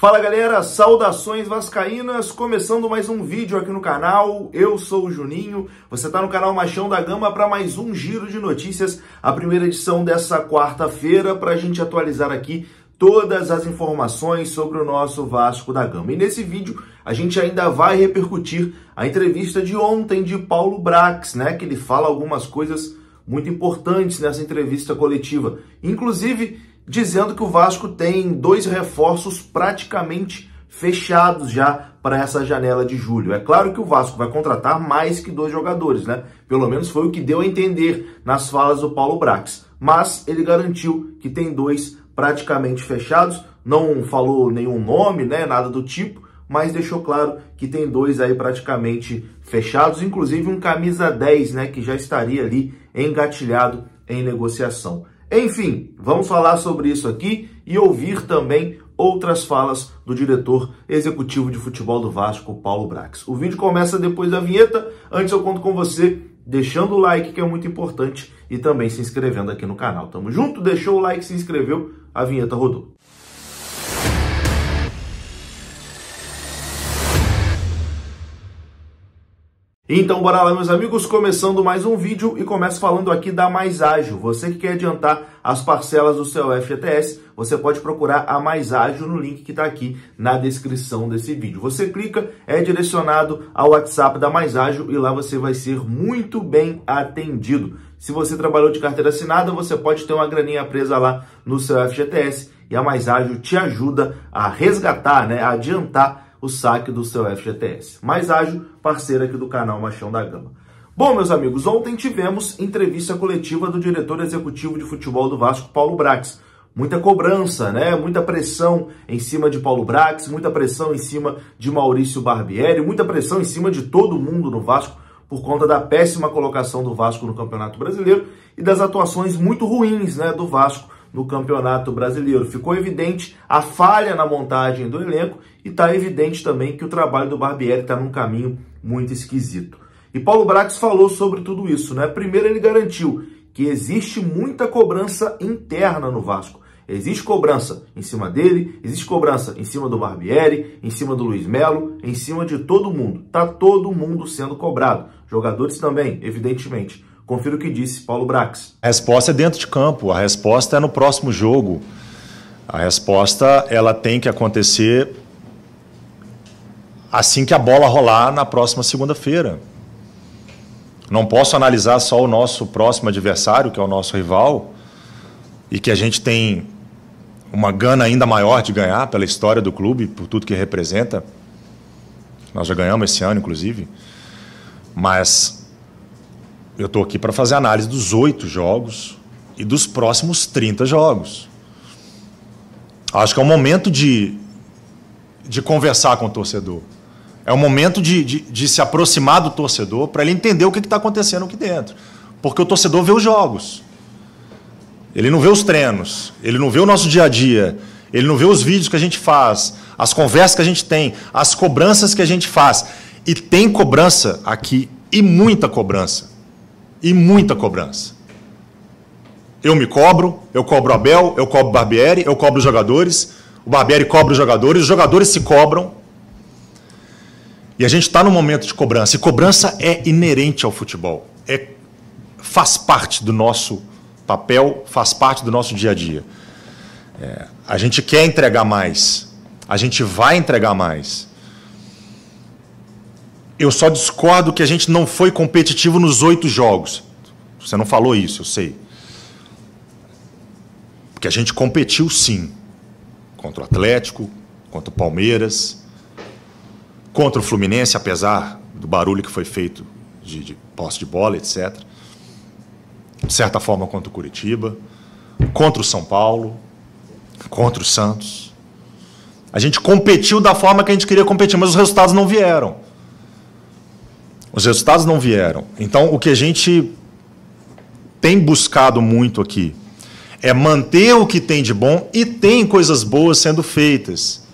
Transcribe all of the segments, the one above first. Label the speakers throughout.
Speaker 1: Fala galera, saudações vascaínas, começando mais um vídeo aqui no canal, eu sou o Juninho, você está no canal Machão da Gama para mais um giro de notícias, a primeira edição dessa quarta-feira, para a gente atualizar aqui todas as informações sobre o nosso Vasco da Gama. E nesse vídeo a gente ainda vai repercutir a entrevista de ontem de Paulo Brax, né, que ele fala algumas coisas muito importantes nessa entrevista coletiva, inclusive dizendo que o Vasco tem dois reforços praticamente fechados já para essa janela de julho. É claro que o Vasco vai contratar mais que dois jogadores, né? Pelo menos foi o que deu a entender nas falas do Paulo Brax. Mas ele garantiu que tem dois praticamente fechados, não falou nenhum nome, né? Nada do tipo, mas deixou claro que tem dois aí praticamente fechados, inclusive um camisa 10, né, que já estaria ali engatilhado em negociação. Enfim, vamos falar sobre isso aqui e ouvir também outras falas do diretor executivo de futebol do Vasco, Paulo Brax. O vídeo começa depois da vinheta. Antes eu conto com você deixando o like, que é muito importante, e também se inscrevendo aqui no canal. Tamo junto? Deixou o like, se inscreveu, a vinheta rodou. Então bora lá meus amigos, começando mais um vídeo e começo falando aqui da Mais Ágil. Você que quer adiantar as parcelas do seu FGTS, você pode procurar a Mais Ágil no link que está aqui na descrição desse vídeo. Você clica, é direcionado ao WhatsApp da Mais Ágil e lá você vai ser muito bem atendido. Se você trabalhou de carteira assinada, você pode ter uma graninha presa lá no seu FGTS e a Mais Ágil te ajuda a resgatar, né, a adiantar o saque do seu FGTS. Mais ágil, parceira aqui do canal Machão da Gama. Bom, meus amigos, ontem tivemos entrevista coletiva do diretor executivo de futebol do Vasco, Paulo Brax. Muita cobrança, né? Muita pressão em cima de Paulo Brax, muita pressão em cima de Maurício Barbieri, muita pressão em cima de todo mundo no Vasco por conta da péssima colocação do Vasco no Campeonato Brasileiro e das atuações muito ruins, né, do Vasco no Campeonato Brasileiro. Ficou evidente a falha na montagem do elenco e está evidente também que o trabalho do Barbieri está num caminho muito esquisito. E Paulo Brax falou sobre tudo isso, né? Primeiro ele garantiu que existe muita cobrança interna no Vasco. Existe cobrança em cima dele, existe cobrança em cima do Barbieri, em cima do Luiz Melo, em cima de todo mundo. Tá todo mundo sendo cobrado. Jogadores também, evidentemente. Confira o que disse Paulo Brax.
Speaker 2: A resposta é dentro de campo, a resposta é no próximo jogo. A resposta ela tem que acontecer assim que a bola rolar na próxima segunda-feira. Não posso analisar só o nosso próximo adversário, que é o nosso rival, e que a gente tem uma gana ainda maior de ganhar pela história do clube, por tudo que representa. Nós já ganhamos esse ano, inclusive. Mas eu estou aqui para fazer análise dos oito jogos e dos próximos 30 jogos. Acho que é o momento de, de conversar com o torcedor. É o momento de, de, de se aproximar do torcedor para ele entender o que está acontecendo aqui dentro. Porque o torcedor vê os jogos. Ele não vê os treinos, ele não vê o nosso dia a dia, ele não vê os vídeos que a gente faz, as conversas que a gente tem, as cobranças que a gente faz. E tem cobrança aqui, e muita cobrança e muita cobrança. Eu me cobro, eu cobro Abel, eu cobro Barbieri, eu cobro os jogadores, o Barbieri cobra os jogadores, os jogadores se cobram. E a gente está no momento de cobrança. E cobrança é inerente ao futebol. É, faz parte do nosso papel, faz parte do nosso dia a dia. É, a gente quer entregar mais. A gente vai entregar mais. Eu só discordo que a gente não foi competitivo nos oito jogos. Você não falou isso, eu sei. Porque a gente competiu sim. Contra o Atlético, contra o Palmeiras, contra o Fluminense, apesar do barulho que foi feito de, de posse de bola, etc. De certa forma, contra o Curitiba, contra o São Paulo, contra o Santos. A gente competiu da forma que a gente queria competir, mas os resultados não vieram. Os resultados não vieram. Então, o que a gente tem buscado muito aqui é manter o que tem de bom e tem coisas boas sendo feitas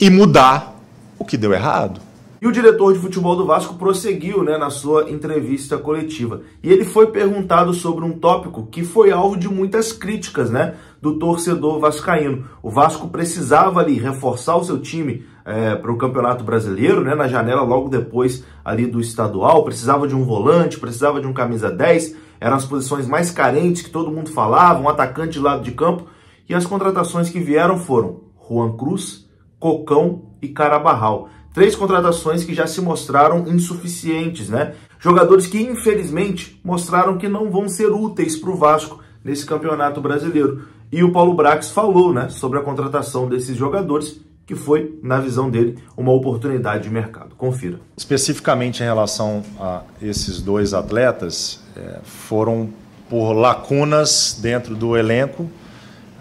Speaker 2: e mudar o que deu errado.
Speaker 1: E o diretor de futebol do Vasco prosseguiu né, na sua entrevista coletiva. E ele foi perguntado sobre um tópico que foi alvo de muitas críticas, né? do torcedor vascaíno. O Vasco precisava ali reforçar o seu time é, para o Campeonato Brasileiro, né, na janela logo depois ali do estadual, precisava de um volante, precisava de um camisa 10, eram as posições mais carentes que todo mundo falava, um atacante de lado de campo, e as contratações que vieram foram Juan Cruz, Cocão e Carabarral. Três contratações que já se mostraram insuficientes, né? Jogadores que, infelizmente, mostraram que não vão ser úteis para o Vasco nesse campeonato brasileiro. E o Paulo Brax falou né, sobre a contratação desses jogadores, que foi, na visão dele, uma oportunidade de mercado. Confira.
Speaker 2: Especificamente em relação a esses dois atletas, é, foram por lacunas dentro do elenco.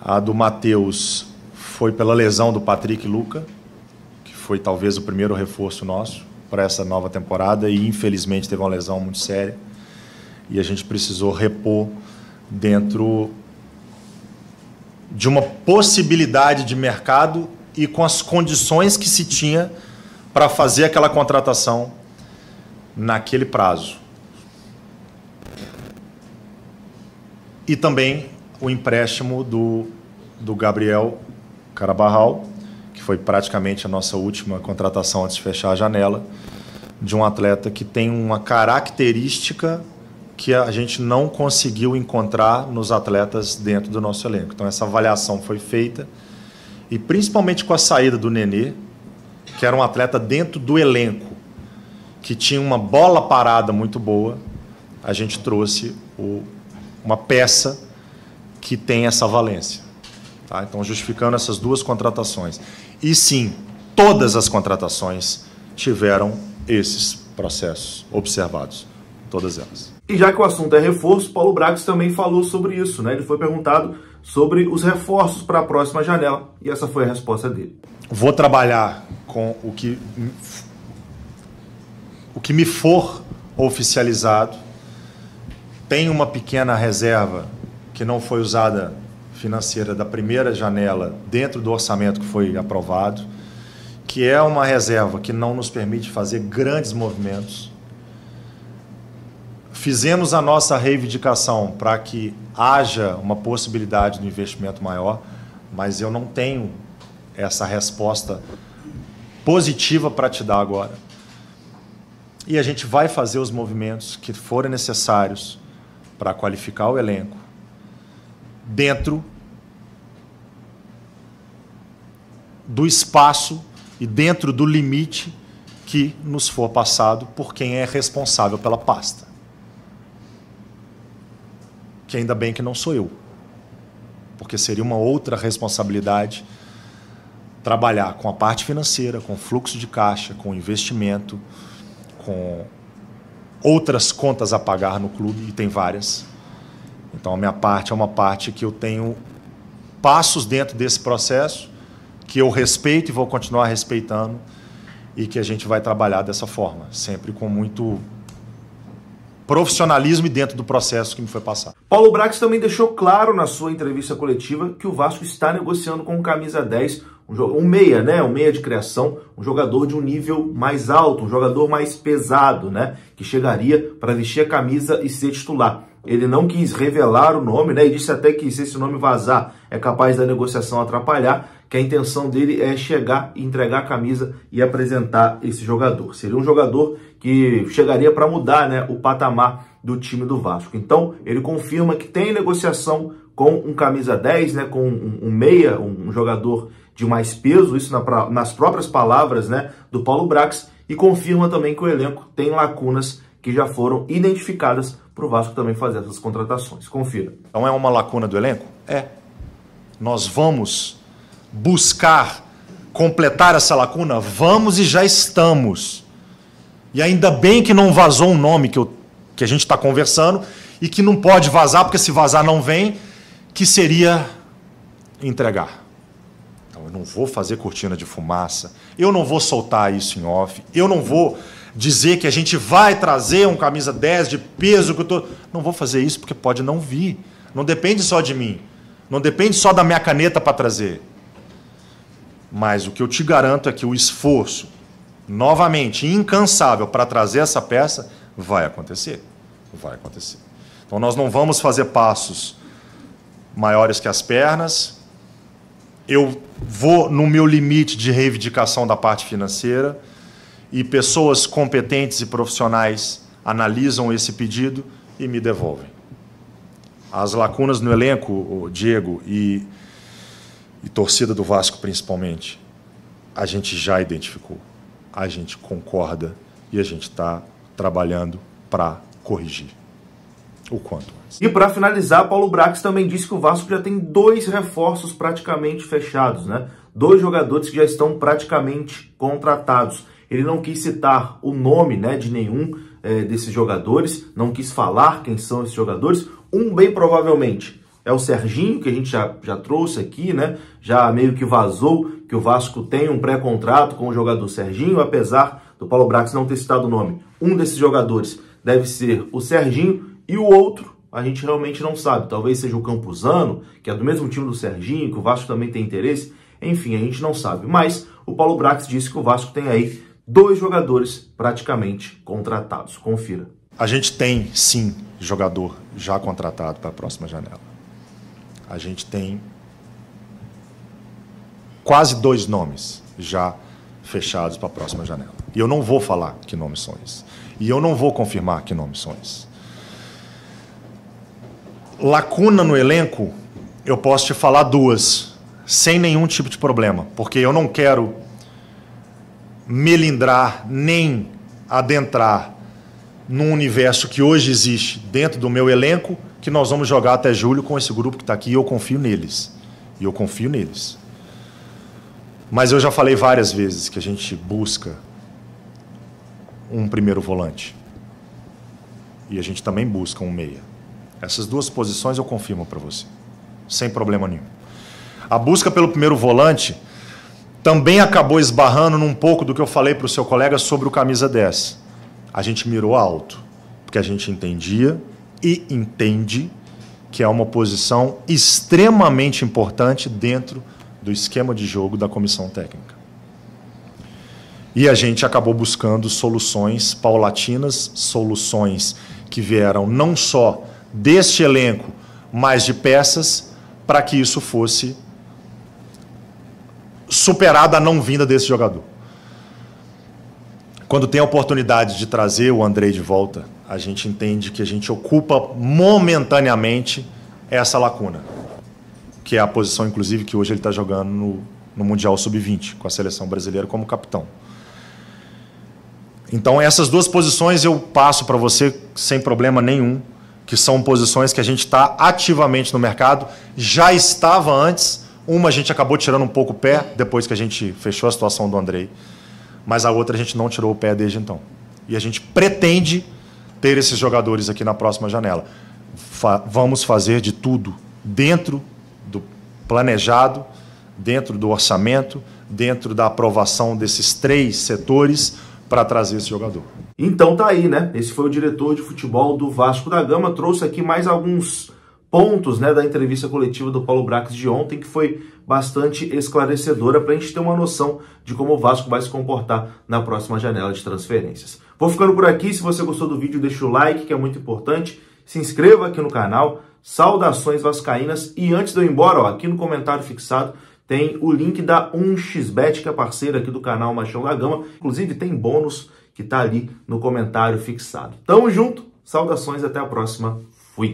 Speaker 2: A do Matheus foi pela lesão do Patrick Luca, que foi talvez o primeiro reforço nosso para essa nova temporada e infelizmente teve uma lesão muito séria e a gente precisou repor dentro de uma possibilidade de mercado e com as condições que se tinha para fazer aquela contratação naquele prazo. E também o empréstimo do, do Gabriel Carabarral, que foi praticamente a nossa última contratação antes de fechar a janela, de um atleta que tem uma característica que a gente não conseguiu encontrar nos atletas dentro do nosso elenco. Então essa avaliação foi feita e principalmente com a saída do Nenê, que era um atleta dentro do elenco, que tinha uma bola parada muito boa, a gente trouxe o, uma peça que tem essa valência. Tá? Então, justificando essas duas contratações. E sim, todas as contratações tiveram esses processos observados, todas elas.
Speaker 1: E já que o assunto é reforço, Paulo Brax também falou sobre isso. Né? Ele foi perguntado sobre os reforços para a próxima janela e essa foi a resposta dele.
Speaker 2: Vou trabalhar com o que, o que me for oficializado. Tem uma pequena reserva que não foi usada financeira da primeira janela dentro do orçamento que foi aprovado, que é uma reserva que não nos permite fazer grandes movimentos. Fizemos a nossa reivindicação para que haja uma possibilidade de investimento maior, mas eu não tenho essa resposta positiva para te dar agora. E a gente vai fazer os movimentos que forem necessários para qualificar o elenco dentro do espaço e dentro do limite que nos for passado por quem é responsável pela pasta. Que ainda bem que não sou eu, porque seria uma outra responsabilidade trabalhar com a parte financeira, com fluxo de caixa, com investimento, com outras contas a pagar no clube, e tem várias. Então a minha parte é uma parte que eu tenho passos dentro desse processo que eu respeito e vou continuar respeitando e que a gente vai trabalhar dessa forma, sempre com muito profissionalismo e dentro do processo que me foi passado.
Speaker 1: Paulo Brax também deixou claro na sua entrevista coletiva que o Vasco está negociando com o camisa 10, um, um meia, né, um meia de criação, um jogador de um nível mais alto, um jogador mais pesado, né, que chegaria para vestir a camisa e ser titular. Ele não quis revelar o nome, né? E disse até que se esse nome vazar é capaz da negociação atrapalhar, que a intenção dele é chegar, entregar a camisa e apresentar esse jogador. Seria um jogador que chegaria para mudar, né, o patamar do time do Vasco. Então, ele confirma que tem negociação com um camisa 10, né, com um, um meia, um, um, jogador de mais peso, isso na, nas próprias palavras, né, do Paulo Brax, e confirma também que o elenco tem lacunas que já foram identificadas para o Vasco também fazer essas contratações. Confira.
Speaker 2: Então é uma lacuna do elenco? É. Nós vamos buscar completar essa lacuna? Vamos e já estamos. E ainda bem que não vazou um nome que, eu, que a gente está conversando e que não pode vazar, porque se vazar não vem, que seria entregar. Então eu não vou fazer cortina de fumaça, eu não vou soltar isso em off, eu não vou dizer que a gente vai trazer um camisa 10 de peso que eu tô... Não vou fazer isso porque pode não vir. Não depende só de mim. Não depende só da minha caneta para trazer. Mas o que eu te garanto é que o esforço, novamente, incansável para trazer essa peça, vai acontecer. Vai acontecer. Então nós não vamos fazer passos maiores que as pernas. Eu vou no meu limite de reivindicação da parte financeira e pessoas competentes e profissionais analisam esse pedido e me devolvem. As lacunas no elenco, Diego e, e torcida do Vasco principalmente, a gente já identificou, a gente concorda e a gente está trabalhando para corrigir o quanto antes.
Speaker 1: E para finalizar, Paulo Brax também disse que o Vasco já tem dois reforços praticamente fechados, né? Dois jogadores que já estão praticamente contratados. Ele não quis citar o nome né, de nenhum é, desses jogadores, não quis falar quem são esses jogadores. Um, bem provavelmente, é o Serginho, que a gente já, já trouxe aqui, né? Já meio que vazou que o Vasco tem um pré-contrato com o jogador Serginho, apesar do Paulo Brax não ter citado o nome. Um desses jogadores deve ser o Serginho e o outro a gente realmente não sabe. Talvez seja o Campuzano, que é do mesmo time do Serginho, que o Vasco também tem interesse. Enfim, a gente não sabe. Mas o Paulo Brax disse que o Vasco tem aí dois jogadores praticamente contratados. Confira.
Speaker 2: A gente tem, sim, jogador já contratado para a próxima janela. A gente tem quase dois nomes já fechados para a próxima janela. E eu não vou falar que nomes são esses. E eu não vou confirmar que nomes são esses. Lacuna no elenco, eu posso te falar duas, sem nenhum tipo de problema, porque eu não quero melindrar nem adentrar num universo que hoje existe dentro do meu elenco, que nós vamos jogar até julho com esse grupo que está aqui e eu confio neles. E eu confio neles. Mas eu já falei várias vezes que a gente busca um primeiro volante. E a gente também busca um meia. Essas duas posições eu confirmo para você, sem problema nenhum. A busca pelo primeiro volante também acabou esbarrando num pouco do que eu falei para o seu colega sobre o camisa 10. A gente mirou alto, porque a gente entendia e entende que é uma posição extremamente importante dentro do esquema de jogo da comissão técnica. E a gente acabou buscando soluções paulatinas, soluções que vieram não só deste elenco, mas de peças, para que isso fosse superada a não vinda desse jogador. Quando tem a oportunidade de trazer o Andrei de volta, a gente entende que a gente ocupa momentaneamente essa lacuna, que é a posição, inclusive, que hoje ele está jogando no, no Mundial Sub-20, com a seleção brasileira como capitão. Então, essas duas posições eu passo para você sem problema nenhum, que são posições que a gente está ativamente no mercado, já estava antes uma a gente acabou tirando um pouco o pé depois que a gente fechou a situação do Andrei, mas a outra a gente não tirou o pé desde então. E a gente pretende ter esses jogadores aqui na próxima janela. Fa vamos fazer de tudo dentro do planejado, dentro do orçamento, dentro da aprovação desses três setores para trazer esse jogador.
Speaker 1: Então tá aí, né? Esse foi o diretor de futebol do Vasco da Gama. Trouxe aqui mais alguns pontos né, da entrevista coletiva do Paulo Brax de ontem, que foi bastante esclarecedora para a gente ter uma noção de como o Vasco vai se comportar na próxima janela de transferências. Vou ficando por aqui. Se você gostou do vídeo, deixa o like, que é muito importante. Se inscreva aqui no canal. Saudações vascaínas. E antes de eu ir embora, ó, aqui no comentário fixado tem o link da 1xBet, que é parceira aqui do canal Machão da Gama. Inclusive tem bônus que está ali no comentário fixado. Tamo junto. Saudações, até a próxima. Fui.